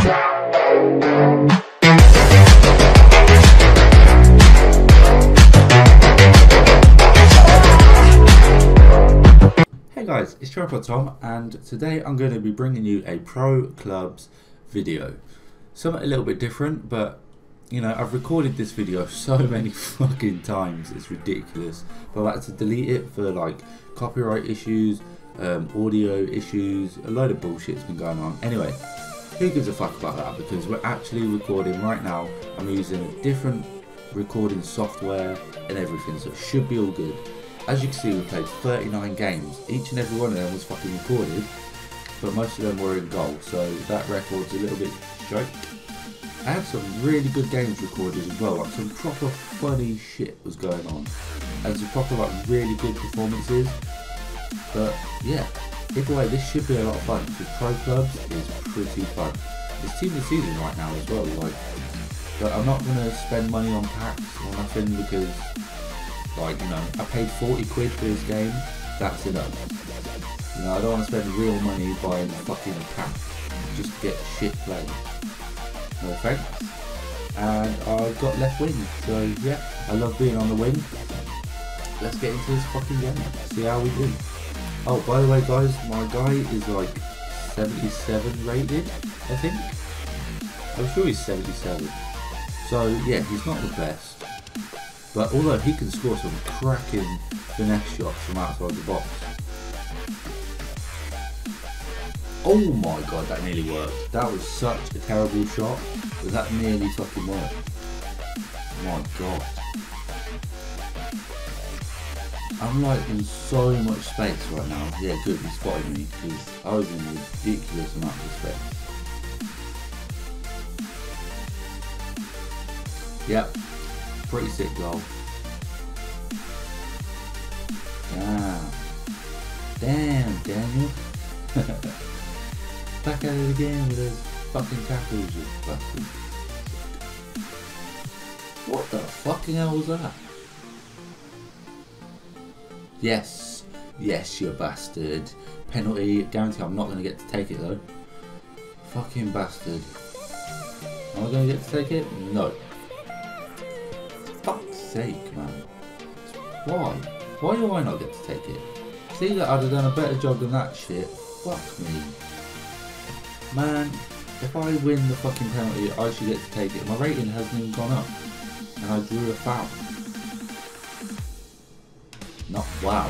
Hey guys, it's Tripod Tom and today I'm going to be bringing you a Pro Clubs video. Something a little bit different but you know I've recorded this video so many fucking times it's ridiculous but I had to delete it for like copyright issues, um, audio issues, a load of bullshit's been going on. Anyway, who gives a fuck about that because we're actually recording right now. I'm using a different recording software and everything so it should be all good. As you can see, we played 39 games. Each and every one of them was fucking recorded, but most of them were in goal, so that record's a little bit straight. I had some really good games recorded as well, like some proper funny shit was going on, and some proper like really good performances. But yeah, either way, this should be a lot of fun because Pro Clubs is pretty fun. It's team of season right now as well, like. But I'm not gonna spend money on packs or nothing because like, you know, I paid 40 quid for this game, that's enough. You know, I don't want to spend real money buying fucking pack just to get shit played. No thanks. And I've got left wing, so yeah, I love being on the wing. Let's get into this fucking game, see how we do. Oh, by the way guys, my guy is like 77 rated, I think. I'm sure he's 77. So yeah, he's not the best. But although he can score some cracking finesse shots from outside the box. Oh my god, that nearly worked. That was such a terrible shot, but that nearly fucking worked. My god. I'm like in so much space right now. Yeah, good, he spotted me because I was in a ridiculous amount of space. Yep, Pretty sick goal. Damn. Ah. Damn, Daniel. Back at it again with those fucking tackles, you bastard. What the fucking hell was that? Yes. Yes, you bastard. Penalty. Guarantee I'm not going to get to take it though. Fucking bastard. Am I going to get to take it? No Fuck's sake, man. Why? Why do I not get to take it? See that I'd have done a better job than that shit. Fuck me. Man, if I win the fucking penalty, I should get to take it. My rating hasn't even gone up. And I drew a foul. Not wow.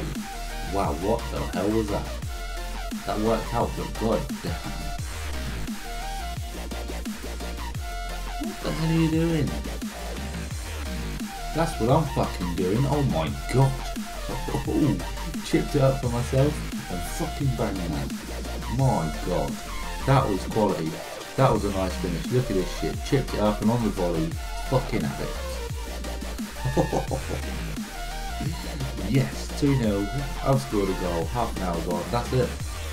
Wow, what the hell was that? That worked out, but god damn. What the hell are you doing? That's what I'm fucking doing. Oh my god. Oh, chipped it up for myself and fucking banging out. My god. That was quality. That was a nice finish. Look at this shit. Chipped it up and on the volley. Fucking at it. yes, 2-0. I've scored a goal. Half an hour gone. That's it.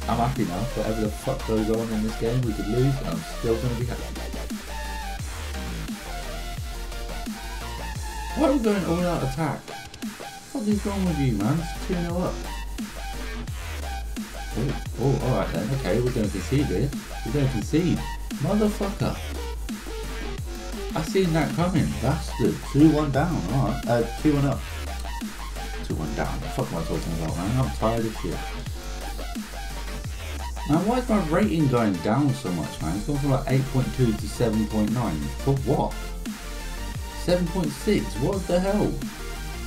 I'm happy now. Whatever the fuck goes on in this game, we could lose and I'm still going to be happy. Why are we going all out attack? What is wrong with you, man? It's 2 0 up. Oh, oh, alright then. Okay, we're going to concede here. We're going to concede. Motherfucker. I seen that coming. Bastard. 2 1 down. Alright. Uh, 2 1 up. 2 1 down. What am I talking about, man? I'm tired of shit. Now, why is my rating going down so much, man? It's gone from like 8.2 to 7.9. For what? 7.6, what the hell?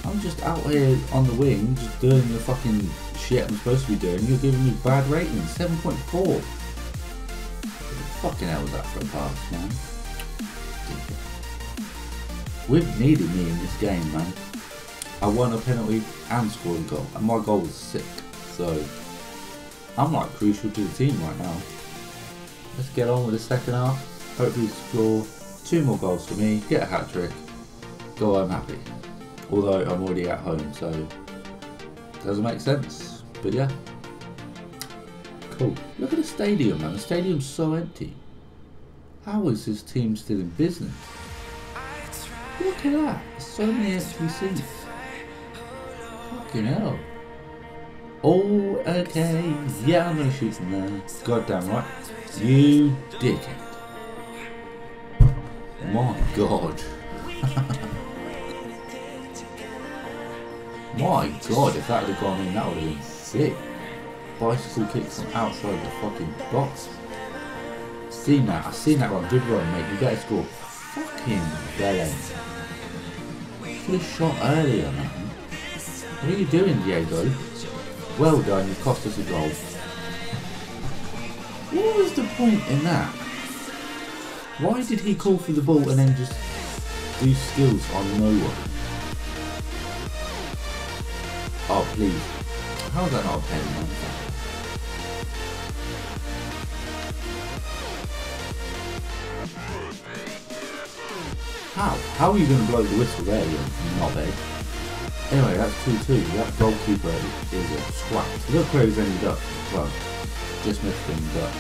I'm just out here on the wing, just doing the fucking shit I'm supposed to be doing. You're giving me bad ratings, 7.4. What the fucking hell was that for a pass, man? We've needed me in this game, man. I won a penalty and scored a goal, and my goal was sick. So, I'm like crucial to the team right now. Let's get on with the second half. Hopefully score two more goals for me, get a hat trick, go I'm happy. Although I'm already at home, so doesn't make sense. But yeah. Cool. Look at the stadium, man. The stadium's so empty. How is this team still in business? Look at that. So many empty seats. Fucking hell. Oh, okay. Yeah, I'm gonna shoot from there. Goddamn right. You dickhead. My god. My god, if that had gone in, that would have been sick. Bicycle kicks from outside the fucking box. Seen that, I've seen that one. Good run, mate. You better score. Fucking bell Good shot earlier, man. What are you doing, Diego? Well done, you cost us a goal. What was the point in that? Why did he call for the ball and then just do skills on no one? Oh, please. How is that not a pen, man? How? How are you going to blow the whistle there, you knobhead? Anyway, that's 2-2. That goalkeeper is a swat. Look where he's ended up. Well, just missed him, but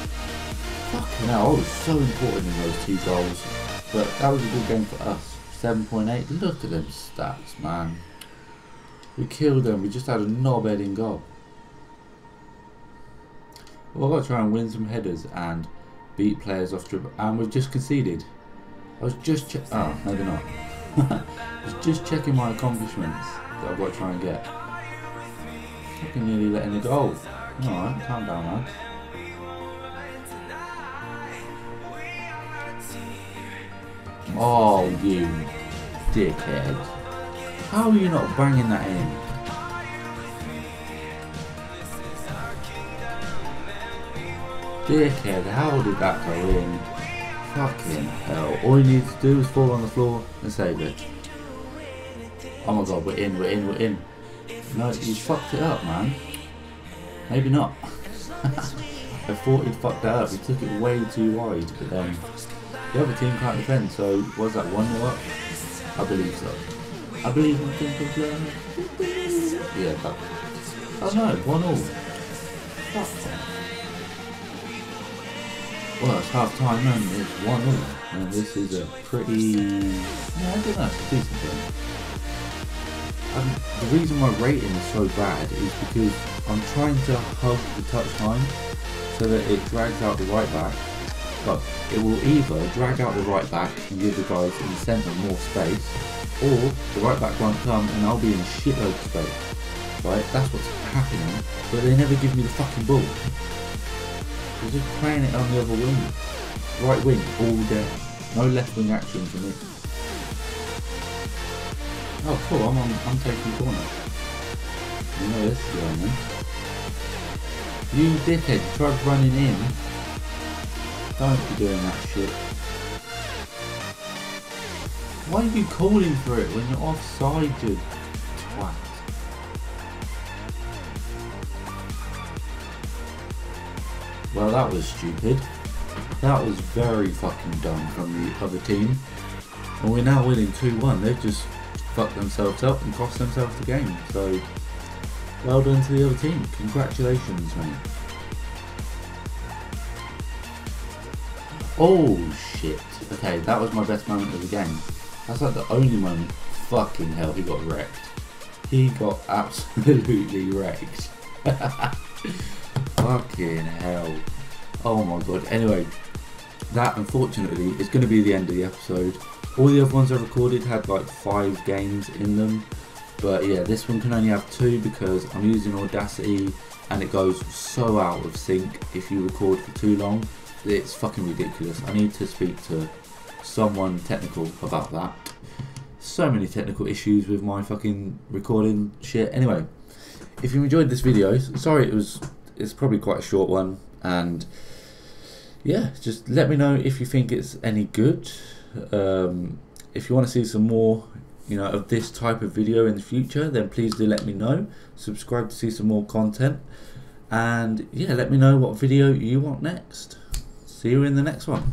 fucking hell, I was so important in those two goals. But that was a good game for us. 7.8. Look at them stats, man. We killed them. We just had a knobhead in goal. Well, I've got to try and win some headers and beat players off dribble. And we've just conceded. I was just check. Oh, maybe not. I was just checking my accomplishments that I've got to try and get. Fucking nearly letting it go. Alright, calm down, man. Oh, you dickhead. How are you not banging that in? Dickhead, how did that go in? Fucking hell. All you need to do is fall on the floor and save it. Oh my god, we're in, we're in, we're in. No, you fucked it up, man. Maybe not. I thought he'd fucked that up. He took it way too wide, but then the other team can't defend, so was that 1 0 up? I believe so. I believe in Think Love. Yeah, but. Oh no, 1 0. Fuck well, it's half time and it's 1 0. And this is a pretty. Yeah, I know, it's a decent game. The reason my rating is so bad is because I'm trying to hug the touch time so that it drags out the right back, but it will either drag out the right back and give the guys in the centre more space, or the right back won't come and I'll be in a shitload of space. Right, that's what's happening, but they never give me the fucking ball. They're just playing it on the other wing. Right wing, all day. No left wing action for me. Oh cool, I'm on, I'm taking corner. You know this is going on. You dickhead, tried running in. Don't be doing that shit. Why are you calling for it when you're offside, you twat? Well, that was stupid. That was very fucking dumb from the other team. And we're now winning 2-1. They've just fucked themselves up and cost themselves the game. So, well done to the other team. Congratulations, mate. Oh, shit. Okay, that was my best moment of the game. That's like the only moment. Fucking hell, he got wrecked. He got absolutely wrecked. Fucking hell. Oh my god. Anyway, that unfortunately is going to be the end of the episode. All the other ones I recorded had like five games in them. But yeah, this one can only have two because I'm using Audacity and it goes so out of sync if you record for too long. It's fucking ridiculous. I need to speak to someone technical about that. So many technical issues with my fucking recording shit. Anyway, if you enjoyed this video, sorry it was, it's probably quite a short one and yeah, just let me know if you think it's any good. Um, if you want to see some more, you know, of this type of video in the future, then please do let me know. Subscribe to see some more content, and yeah, let me know what video you want next. See you in the next one.